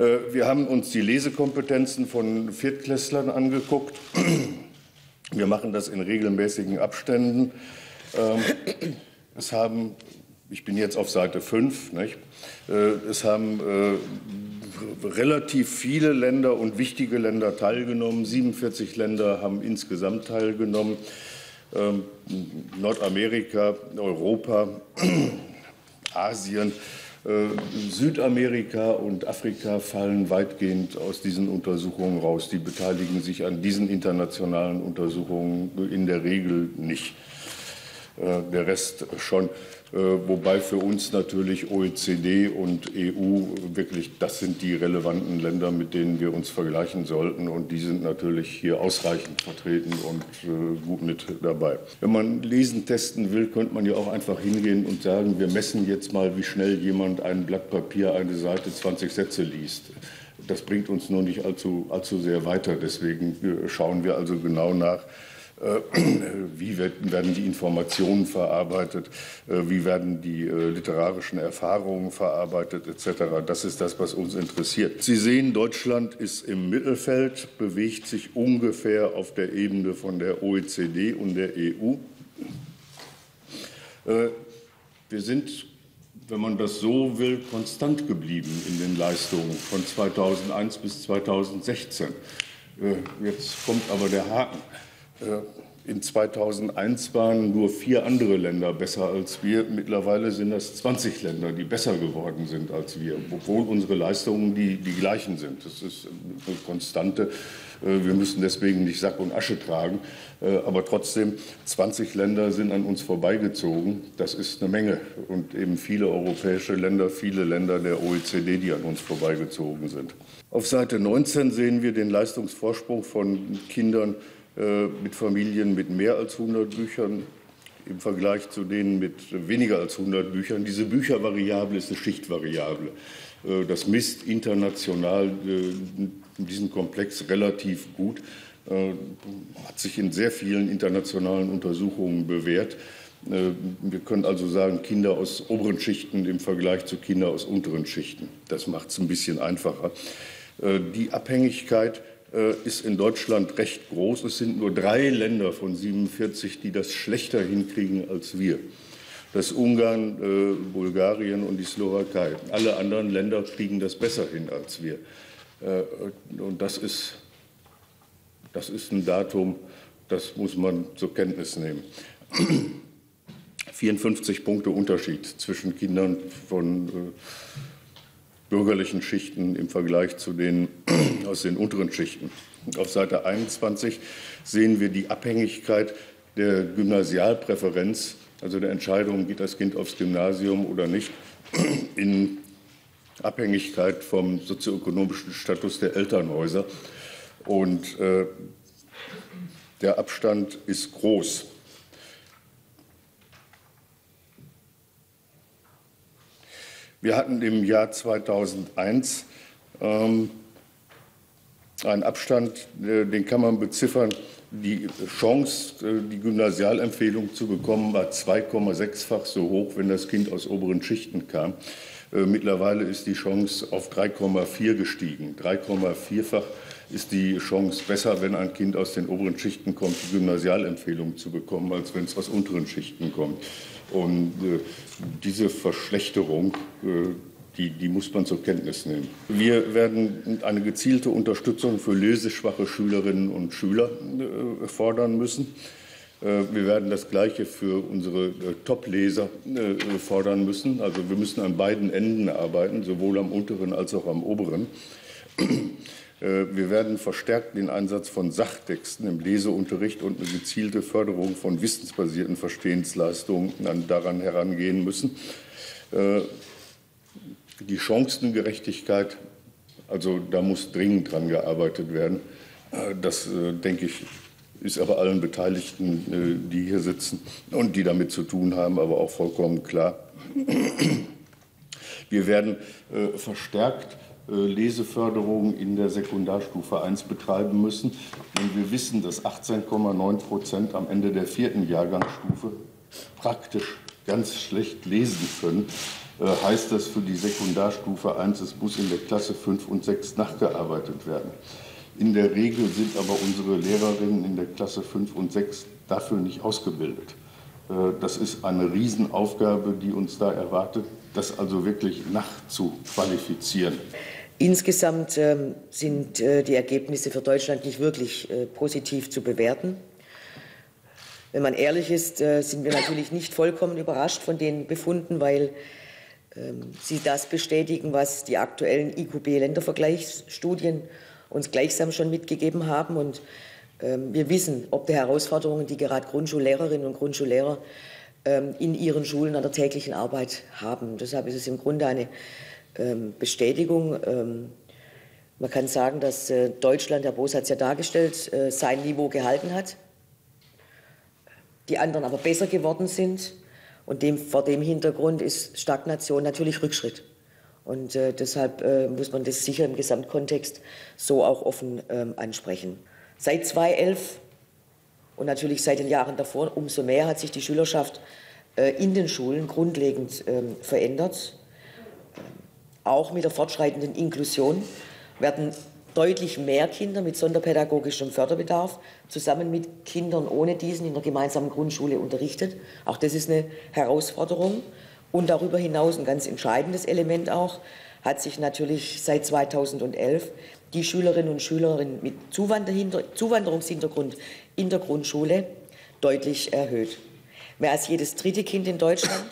Wir haben uns die Lesekompetenzen von Viertklässlern angeguckt. Wir machen das in regelmäßigen Abständen. Ähm, es haben, ich bin jetzt auf Seite 5, nicht? es haben relativ viele Länder und wichtige Länder teilgenommen. 47 Länder haben insgesamt teilgenommen. Ähm, Nordamerika, Europa, Asien, äh, Südamerika und Afrika fallen weitgehend aus diesen Untersuchungen raus. Die beteiligen sich an diesen internationalen Untersuchungen in der Regel nicht. Äh, der Rest schon. Äh, wobei für uns natürlich OECD und EU wirklich, das sind die relevanten Länder, mit denen wir uns vergleichen sollten. Und die sind natürlich hier ausreichend vertreten und äh, gut mit dabei. Wenn man lesen testen will, könnte man ja auch einfach hingehen und sagen, wir messen jetzt mal, wie schnell jemand ein Blatt Papier, eine Seite, 20 Sätze liest. Das bringt uns nur nicht allzu, allzu sehr weiter. Deswegen schauen wir also genau nach, wie werden die Informationen verarbeitet, äh, wie werden die äh, literarischen Erfahrungen verarbeitet etc. Das ist das, was uns interessiert. Sie sehen, Deutschland ist im Mittelfeld, bewegt sich ungefähr auf der Ebene von der OECD und der EU. Wir sind, wenn man das so will, konstant geblieben in den Leistungen von 2001 bis 2016. Jetzt kommt aber der Haken. Äh, in 2001 waren nur vier andere Länder besser als wir. Mittlerweile sind es 20 Länder, die besser geworden sind als wir, obwohl unsere Leistungen die, die gleichen sind. Das ist eine Konstante. Äh, wir müssen deswegen nicht Sack und Asche tragen. Äh, aber trotzdem, 20 Länder sind an uns vorbeigezogen. Das ist eine Menge. Und eben viele europäische Länder, viele Länder der OECD, die an uns vorbeigezogen sind. Auf Seite 19 sehen wir den Leistungsvorsprung von Kindern mit Familien mit mehr als 100 Büchern im Vergleich zu denen mit weniger als 100 Büchern. Diese Büchervariable ist eine Schichtvariable. Äh, das misst international äh, diesen Komplex relativ gut, hat sich in sehr vielen internationalen Untersuchungen bewährt. Wir können also sagen, Kinder aus oberen Schichten im Vergleich zu Kindern aus unteren Schichten. Das macht es ein bisschen einfacher. Die Abhängigkeit äh, ist in Deutschland recht groß. Es sind nur drei Länder von 47, die das schlechter hinkriegen als wir. Das Ungarn, äh, Bulgarien und die Slowakei. Alle anderen Länder kriegen das besser hin als wir. Äh, und das ist, das ist ein Datum, das muss man zur Kenntnis nehmen. 54 Punkte Unterschied zwischen Kindern von äh, bürgerlichen Schichten im Vergleich zu den aus den unteren Schichten. Auf Seite 21 sehen wir die Abhängigkeit der Gymnasialpräferenz, also der Entscheidung, geht das Kind aufs Gymnasium oder nicht, in Abhängigkeit vom sozioökonomischen Status der Elternhäuser. Und äh, der Abstand ist groß. Wir hatten im Jahr 2001 ähm, einen Abstand, äh, den kann man beziffern. Die Chance, äh, die Gymnasialempfehlung zu bekommen, war 2,6-fach so hoch, wenn das Kind aus oberen Schichten kam. Äh, mittlerweile ist die Chance auf 3,4 gestiegen. 3,4-fach ist die Chance besser, wenn ein Kind aus den oberen Schichten kommt, die Gymnasialempfehlung zu bekommen, als wenn es aus unteren Schichten kommt. Und äh, diese Verschlechterung, äh, die, die, muss man zur Kenntnis nehmen. Wir werden eine gezielte Unterstützung für leseschwache Schülerinnen und Schüler äh, fordern müssen. Äh, wir werden das Gleiche für unsere äh, Top-Leser äh, fordern müssen. Also wir müssen an beiden Enden arbeiten, sowohl am unteren als auch am oberen. Wir werden verstärkt den Einsatz von Sachtexten im Leseunterricht und eine gezielte Förderung von wissensbasierten Verstehensleistungen daran herangehen müssen. Die Chancengerechtigkeit, also da muss dringend dran gearbeitet werden. Das, denke ich, ist aber allen Beteiligten, äh, die hier sitzen und die damit zu tun haben, aber auch vollkommen klar. Wir werden äh, verstärkt äh, Leseförderung in der Sekundarstufe 1 betreiben müssen. Denn wir wissen, dass 18,9 Prozent am Ende der vierten Jahrgangsstufe praktisch ganz schlecht lesen können. heißt das für die Sekundarstufe 1, es muss in der Klasse 5 und 6 nachgearbeitet werden. In der Regel sind aber unsere Lehrerinnen in der Klasse 5 und 6 dafür nicht ausgebildet. Äh, das ist eine Riesenaufgabe, die uns da erwartet, das also wirklich nachzuqualifizieren. Insgesamt ähm, sind äh, die Ergebnisse für Deutschland nicht wirklich äh, positiv zu bewerten. Wenn man ehrlich ist, sind wir natürlich nicht vollkommen überrascht von den Befunden, weil ähm, sie das bestätigen, was die aktuellen IQB-Ländervergleichsstudien uns gleichsam schon mitgegeben haben. Und ähm, wir wissen, ob der Herausforderungen, die gerade Grundschullehrerinnen und Grundschullehrer ähm, in ihren Schulen an der täglichen Arbeit haben. Deshalb ist es im Grunde eine Bestätigung. Man kann sagen, dass äh, Deutschland, Herr Boos hat es ja dargestellt, äh, sein Niveau gehalten hat, die anderen aber besser geworden sind. Und dem, vor dem Hintergrund ist Stagnation natürlich Rückschritt. Und äh, deshalb äh, muss man das sicher im Gesamtkontext so auch offen ähm, ansprechen. Seit 2011 und natürlich seit den Jahren davor umso mehr hat sich die Schülerschaft äh, in den Schulen grundlegend ähm, verändert. Ähm, auch mit der fortschreitenden Inklusion werden deutlich mehr Kinder mit sonderpädagogischem Förderbedarf zusammen mit Kindern ohne diesen in der gemeinsamen Grundschule unterrichtet. Auch das ist eine Herausforderung. Und darüber hinaus ein ganz entscheidendes Element auch, hat sich natürlich seit 2011 die Schülerinnen und Schüler mit Zuwanderungshintergrund in der Grundschule deutlich erhöht. Mehr als jedes dritte Kind in Deutschland,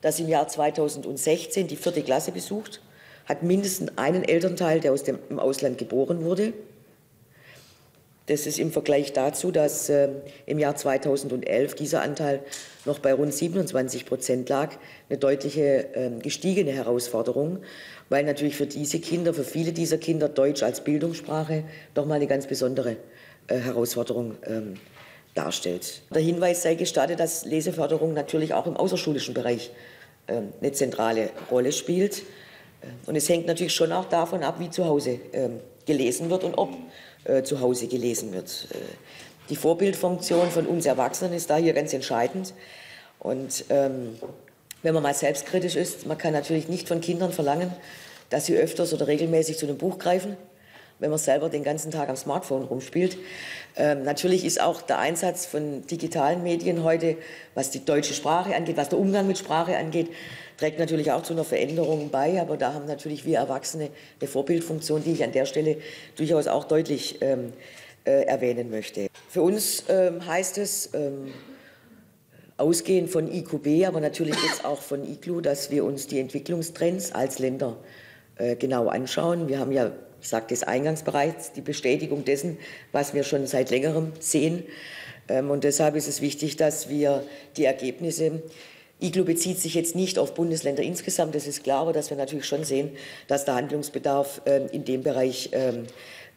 das im Jahr 2016 die vierte Klasse besucht, hat mindestens einen Elternteil, der aus dem, im Ausland geboren wurde. Das ist im Vergleich dazu, dass äh, im Jahr 2011 dieser Anteil noch bei rund 27 Prozent lag, eine deutliche äh, gestiegene Herausforderung, weil natürlich für diese Kinder, für viele dieser Kinder Deutsch als Bildungssprache doch mal eine ganz besondere äh, Herausforderung ähm, darstellt. Der Hinweis sei gestattet, dass Leseförderung natürlich auch im außerschulischen Bereich ähm, eine zentrale Rolle spielt. Und es hängt natürlich schon auch davon ab, wie zu Hause ähm, gelesen wird und ob äh, zu Hause gelesen wird. Äh, die Vorbildfunktion von uns Erwachsenen ist da hier ganz entscheidend. Und ähm, wenn man mal selbstkritisch ist, man kann natürlich nicht von Kindern verlangen, dass sie öfters oder regelmäßig zu einem Buch greifen, wenn man selber den ganzen Tag am Smartphone rumspielt. Ähm, natürlich ist auch der Einsatz von digitalen Medien heute, was die deutsche Sprache angeht, was der Umgang mit Sprache angeht, trägt natürlich auch zu einer Veränderung bei, aber da haben natürlich wir Erwachsene eine Vorbildfunktion, die ich an der Stelle durchaus auch deutlich ähm, äh, erwähnen möchte. Für uns ähm, heißt es, ähm, ausgehend von IQB, aber natürlich jetzt auch von ICLU, dass wir uns die Entwicklungstrends als Länder äh, genau anschauen. Wir haben ja, ich sagte es eingangs bereits, die Bestätigung dessen, was wir schon seit längerem sehen. Ähm, und deshalb ist es wichtig, dass wir die Ergebnisse IGLU bezieht sich jetzt nicht auf Bundesländer insgesamt, das ist klar, aber dass wir natürlich schon sehen, dass der Handlungsbedarf ähm, in dem Bereich, ähm,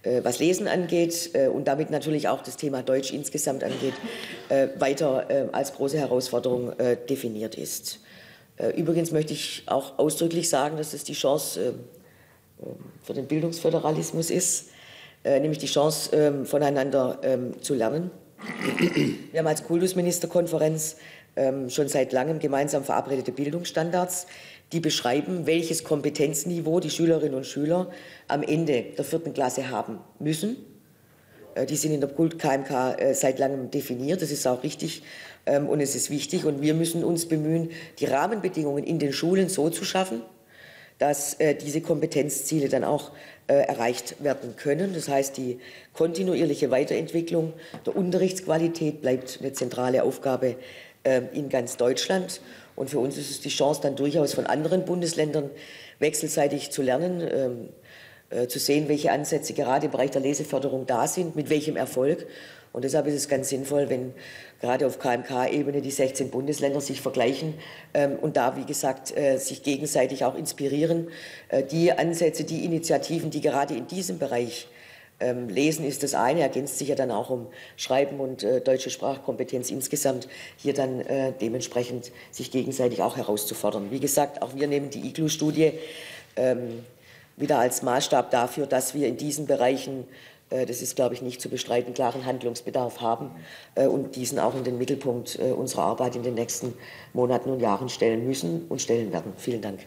äh, was Lesen angeht äh, und damit natürlich auch das Thema Deutsch insgesamt angeht, äh, weiter als große Herausforderung definiert ist. Übrigens möchte ich auch ausdrücklich sagen, dass es die Chance für den Bildungsföderalismus ist, nämlich die Chance, voneinander zu lernen. Wir haben als Kultusministerkonferenz ähm, schon seit langem gemeinsam verabredete Bildungsstandards, die beschreiben, welches Kompetenzniveau die Schülerinnen und Schüler am Ende der vierten Klasse haben müssen. Äh, die sind in der Kult KMK äh, seit langem definiert. Das ist auch richtig ähm, und es ist wichtig. Und wir müssen uns bemühen, die Rahmenbedingungen in den Schulen so zu schaffen, dass äh, diese Kompetenzziele dann auch erreicht werden können. Das heißt, die kontinuierliche Weiterentwicklung der Unterrichtsqualität bleibt eine zentrale Aufgabe in ganz Deutschland. Und für uns ist es die Chance, dann durchaus von anderen Bundesländern wechselseitig zu lernen, ähm, äh, zu sehen, welche Ansätze gerade im Bereich der Leseförderung da sind, mit welchem Erfolg. Und deshalb ist es ganz sinnvoll, wenn gerade auf KMK-Ebene die 16 Bundesländer sich vergleichen ähm, und da, wie gesagt, äh, sich gegenseitig auch inspirieren. Äh, die Ansätze, die Initiativen, die gerade in diesem Bereich ähm, Lesen ist das eine, ergänzt sich ja dann auch um Schreiben und äh, deutsche Sprachkompetenz insgesamt, hier dann äh, dementsprechend sich gegenseitig auch herauszufordern. Wie gesagt, auch wir nehmen die IGLU-Studie ähm, wieder als Maßstab dafür, dass wir in diesen Bereichen äh, das ist, glaube ich, nicht zu bestreiten, klaren Handlungsbedarf haben äh, und diesen auch in den Mittelpunkt äh, unserer Arbeit in den nächsten Monaten und Jahren stellen müssen und stellen werden. Vielen Dank.